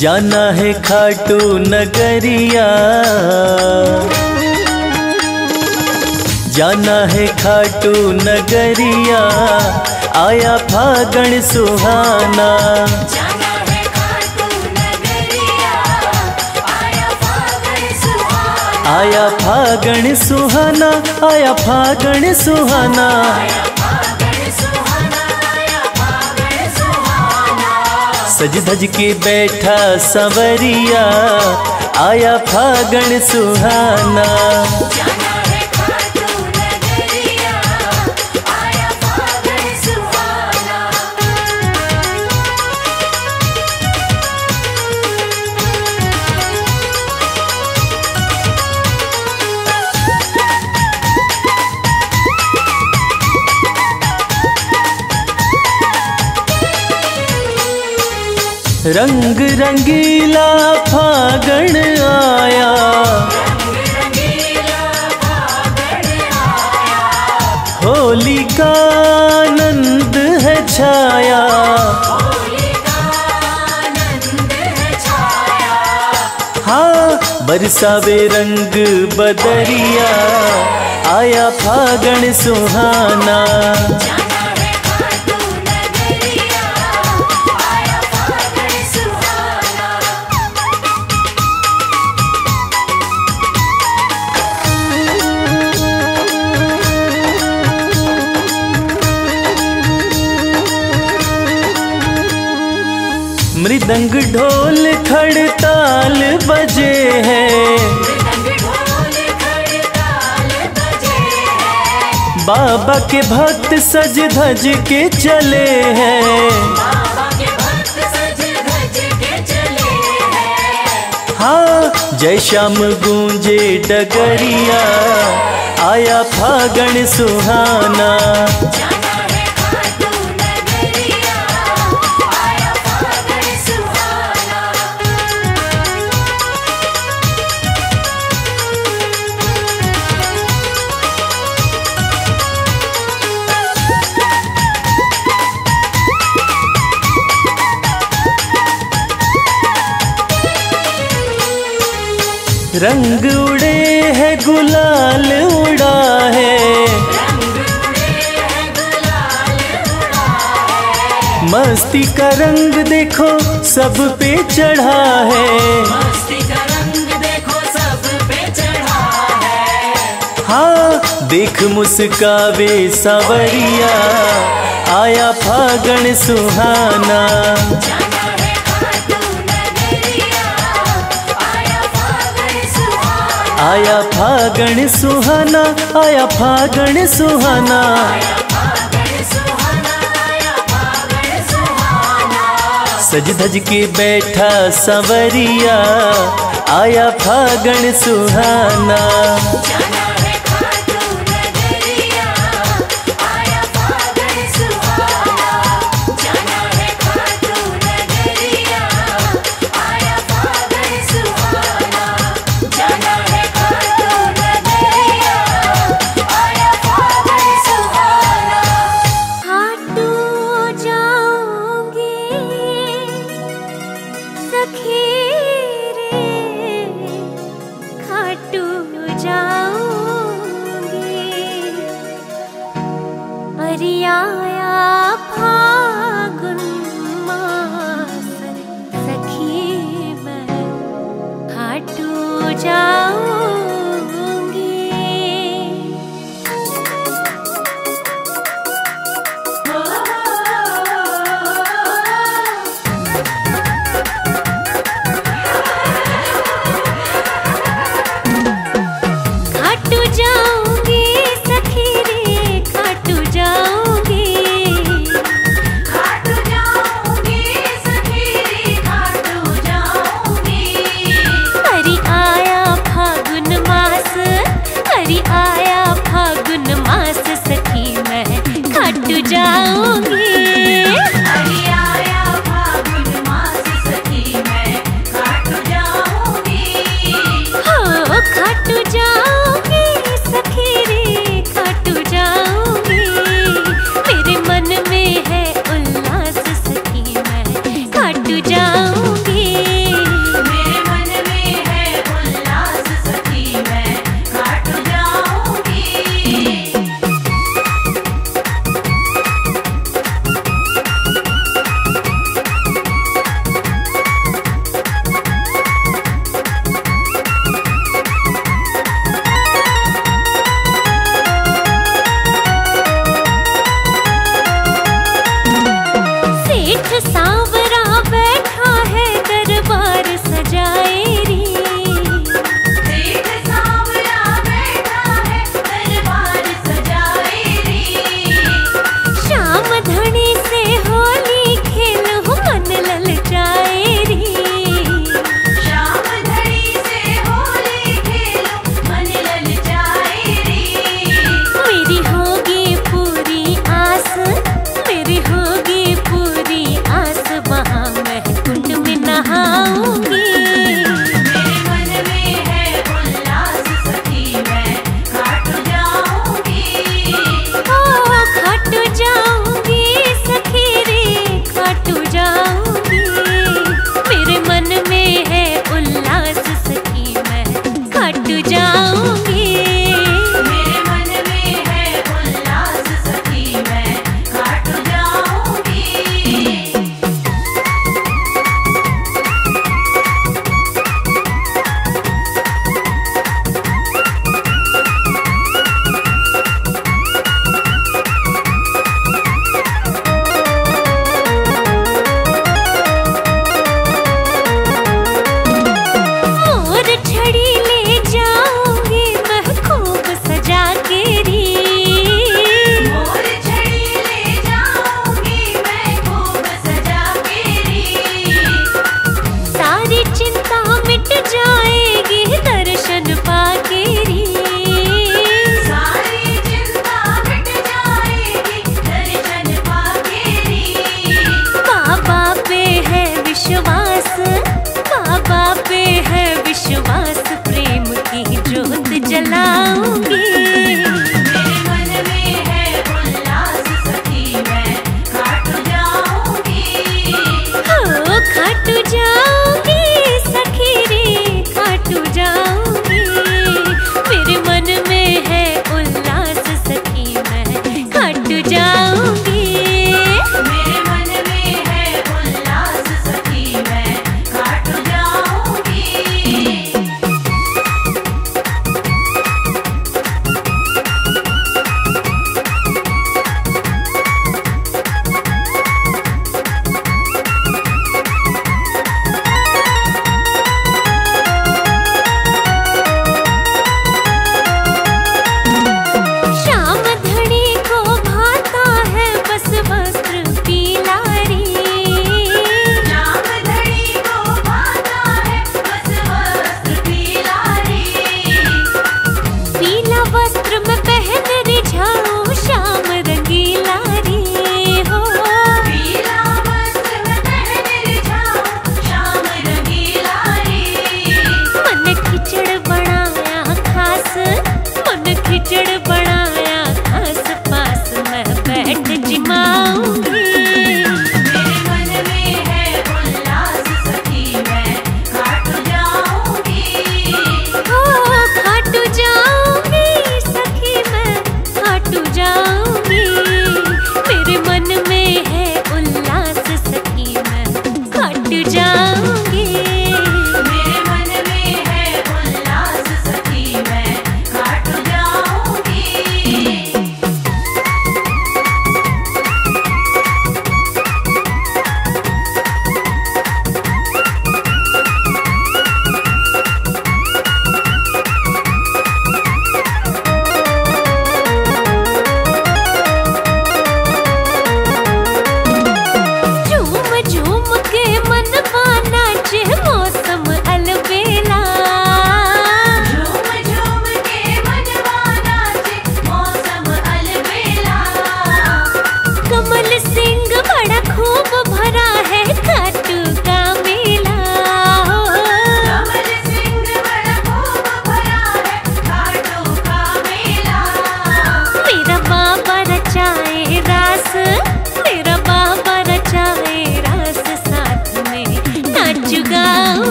जाना है खाटू नगरिया। जाना है खाटू नगरिया आया फागण सुहाना। आया फागण सुहाना आया फागण सुहाना। आया सज धज के बैठा सवरिया आया फागण सुहाना। रंग रंगीला फागण आया। है होली का आनंद है छाया। हाँ बरसावे रंग बदरिया, आया फागण सुहाना। मृदंग ढोल खड़ताल बजे हैं। बाबा के भक्त सज धज के चले हैं। हाँ जय श्याम गूंजे डगरिया, आया फागण सुहाना। रंग उड़े है गुलाल उड़ा है। रंग उड़े हैं गुलाल उड़ा है मस्ती का रंग देखो सब पे चढ़ा है। मस्ती का रंग देखो सब पे चढ़ा है। हाँ देख मुस्कावे सवरिया आया फागण सुहाना। आया फागण सुहाना आया फागण सुहाना। सज धज के बैठा सवरिया आया फागण सुहाना। या सखी म ह टूजा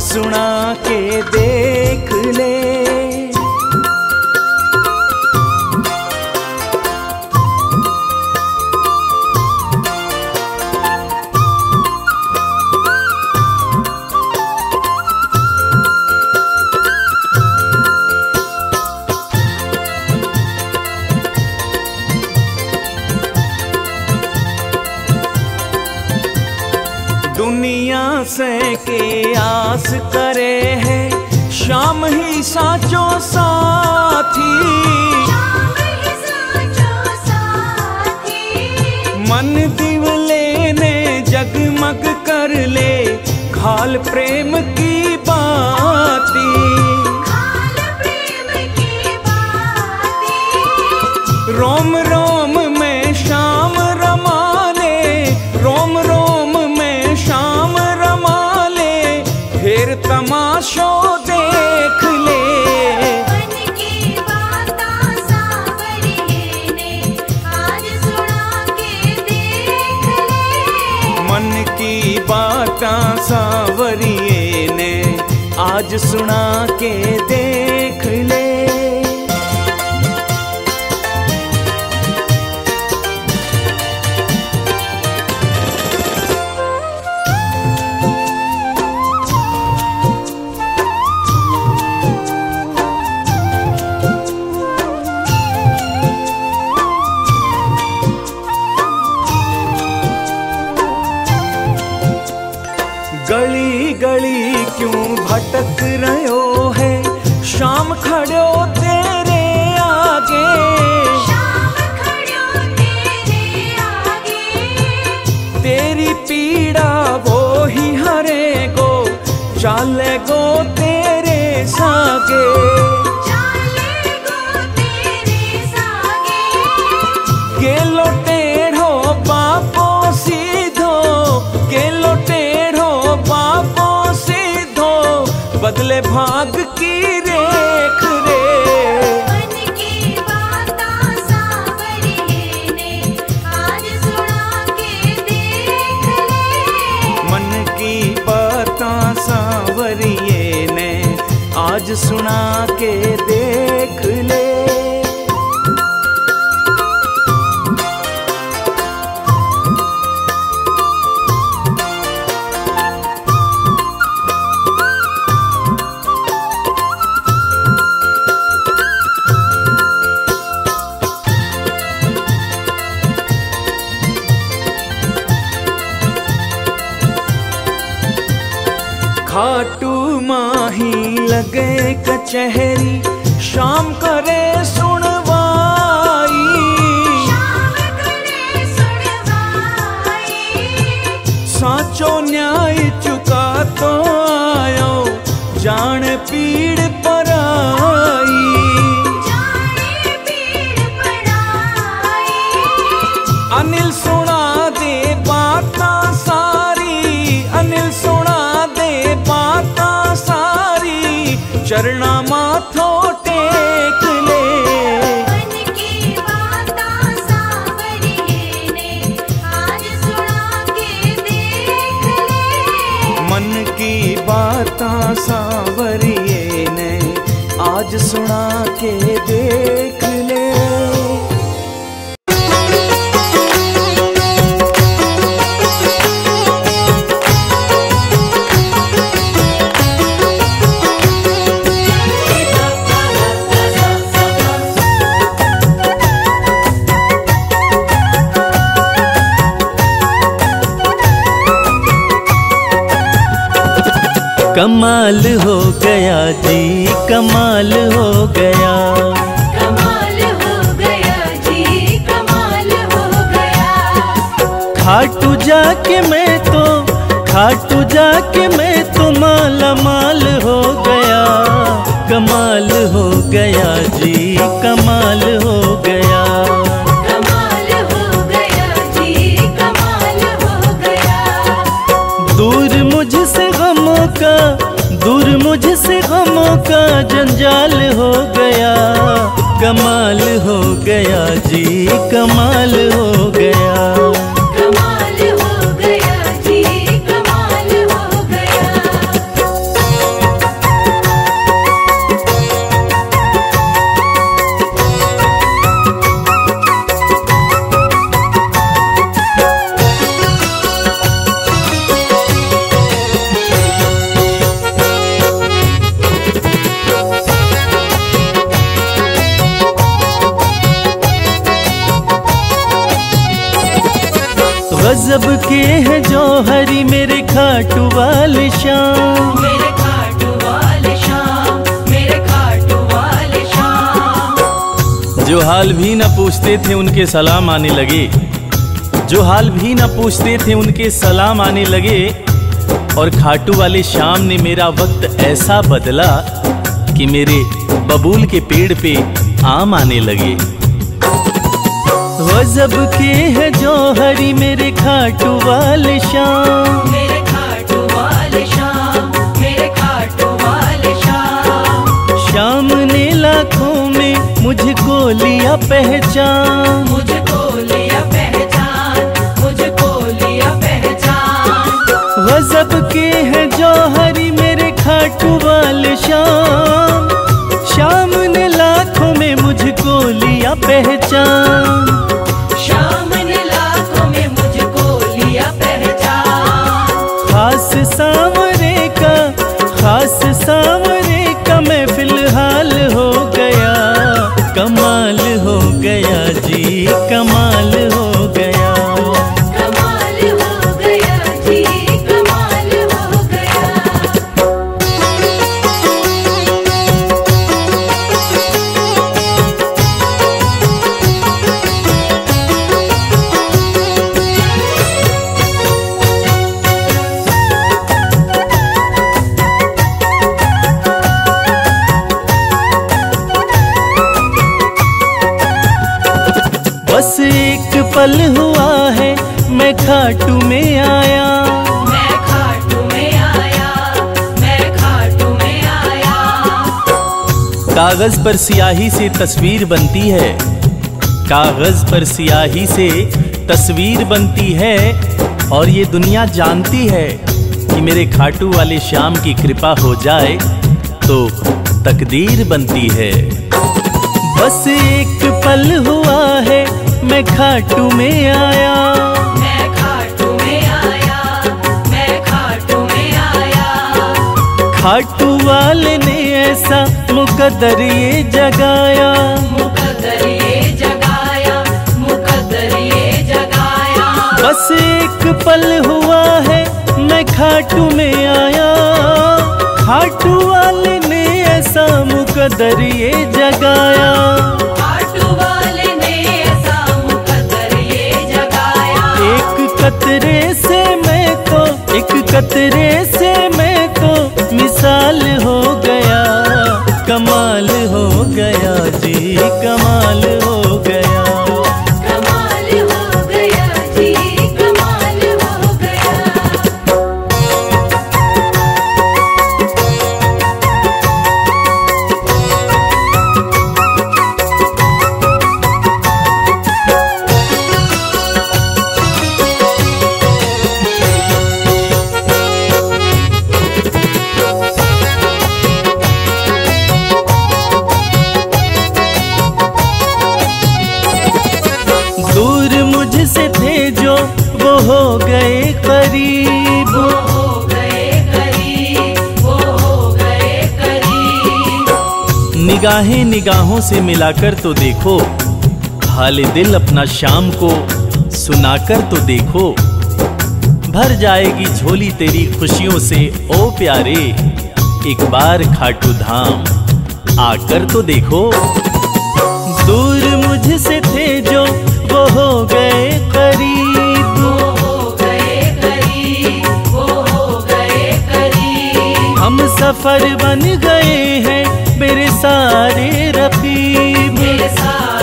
सुना के दे। ही साचो साथी। मन दिव ने जगमग कर ले खाल प्रेम सुना के दे मेरे भाग की रेख रे। मन की बात सांवरिए ने आज सुना के दे लगे कचहरी शाम करे सुनवाई। साचो न्याय चुका तो आयो जान कमाल हो गया जी कमाल हो गया। कमाल हो गया जी कमाल हो गया। खाटू जाके मैं तो खाटू जाके मैं तो माला माल हो गया। कमाल हो गया जी का, दूर मुझसे गमों का जंजाल हो गया। कमाल हो गया जी, कमाल हो गया। जो हाल भी न पूछते थे उनके सलाम आने लगे। जो हाल भी न पूछते थे उनके सलाम आने लगे। और खाटू वाले शाम ने मेरा वक्त ऐसा बदला कि मेरे बबूल के पेड़ पे आम आने लगे। गजब के हैं जौहरी मेरे खाटू वाले शाम। मेरे खाटू वाले शाम मेरे खाटू वाले शाम। शाम ने लाखों मुझको लिया पहचान। मुझको लिया पहचान मुझको लिया पहचान। गजब के हैं जौहरी मेरे खाटू वाले शाम शाम ने लाखों में मुझको लिया पहचान। कागज़ पर सियाही से तस्वीर बनती है। कागज़ पर सियाही से तस्वीर बनती है और ये दुनिया जानती है कि मेरे खाटू वाले शाम की कृपा हो जाए तो तकदीर बनती है। बस एक पल हुआ है मैं खाटू में आया। मैं खाटू में आया मैं खाटू में आया। खाटू वाले ने ऐसा मुकद्दर ये जगाया। मुकद्दर ये जगाया मुकद्दर ये जगाया। बस एक पल हुआ है मैं खाटू में आया। खाटू वाले ने ऐसा मुकद्दर ये जगाया। खाटू वाले ने ऐसा मुकद्दर ये जगाया। एक कतरे से मैं तो एक कतरे से हो गए करीब। हो गए करीब वो हो गए करीब। निगाहें निगाहों से मिलाकर तो देखो हाल दिल अपना शाम को सुनाकर तो देखो। भर जाएगी झोली तेरी खुशियों से ओ प्यारे एक बार खाटू धाम आकर तो देखो। दूर मुझसे थे सफ़र बन गए हैं मेरे सारे रफी मेरे सारे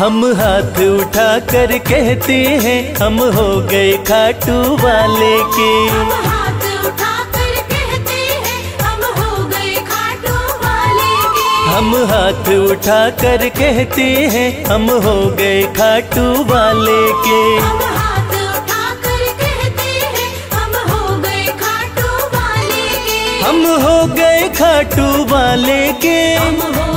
हम हाथ उठा कर कहते हैं हम हो गए खाटू वाले के। हम हाथ उठा कर कहते हैं हम हो गए खाटू वाले के। हम हाथ उठा कर कहते हैं हम हो गए खाटू वाले के। हम हाथ उठा कर कहते हैं हम हो गए खाटू वाले के। हम हो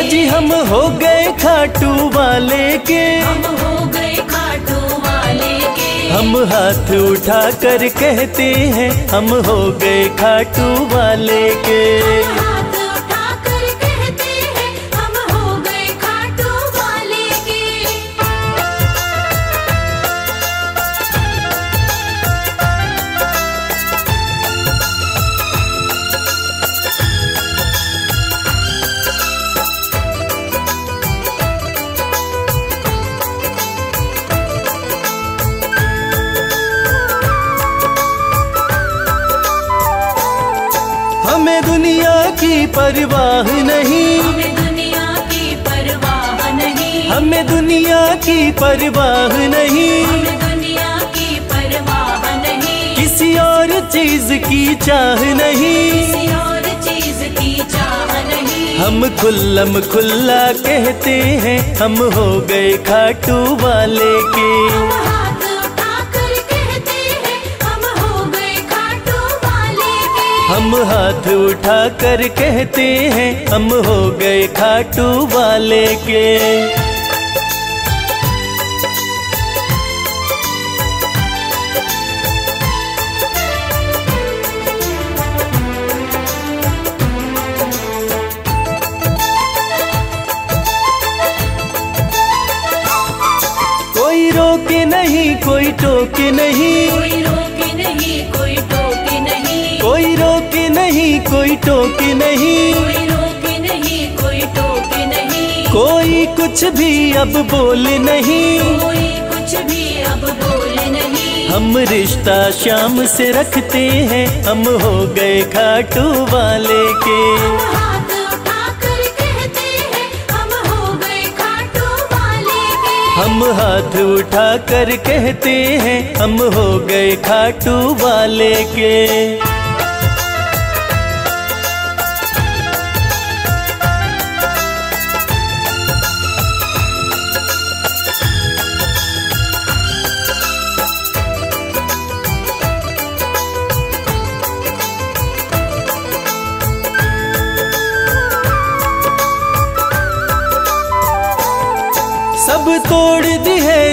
अजी हम हो गए खाटू वाले के। हम हो गए खाटू वाले के। हम हाथ उठा कर कहते हैं हम हो गए खाटू वाले के। की परवाह नहीं। हमें दुनिया की परवाह नहीं। हमें दुनिया की परवाह नहीं। हमें दुनिया की परवाह नहीं। किसी और चीज़ की चाह नहीं। किसी और चीज़ की चाह नहीं। हम खुल्लम खुल्ला कहते हैं हम हो गए खाटू वाले के। हम हाथ उठा कर कहते हैं, हम हो गए खाटू वाले के। कोई रोके नहीं, कोई टोके नहीं। कोई रोके नहीं, कोई टोके नहीं कोई टोके नहीं। कोई रोके नहीं कोई टोके नहीं। कोई कुछ भी अब बोले नहीं। कोई कुछ भी अब बोले नहीं। हम रिश्ता शाम से रखते हैं हम हो गए खाटू वाले के। हम हाथ उठा कर कहते हैं हम हो गए खाटू वाले के। हम हाथ उठा कर कहते हैं हम हो गए खाटू वाले के।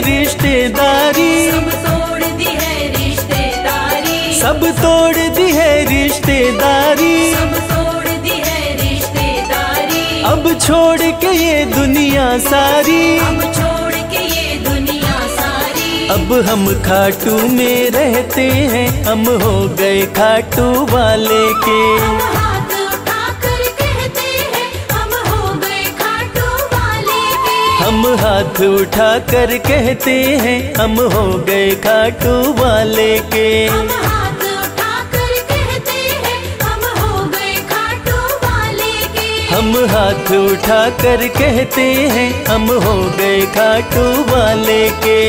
रिश्तेदारी। सब तोड़ दी है रिश्तेदारी। सब तोड़ दी है रिश्तेदारी। सब तोड़ दी है रिश्तेदारी। अब छोड़ के ये दुनिया सारी। अब छोड़ के ये दुनिया सारी। अब हम खाटू में रहते हैं हम हो गए खाटू वाले के। हम हाथ उठा कर कहते हैं हम हो गए खाटू वाले के। हम हाथ उठा कर कहते हैं हम हो गए खाटू वाले के। हम हाथ उठा कर कहते हैं हम हो गए खाटू वाले के।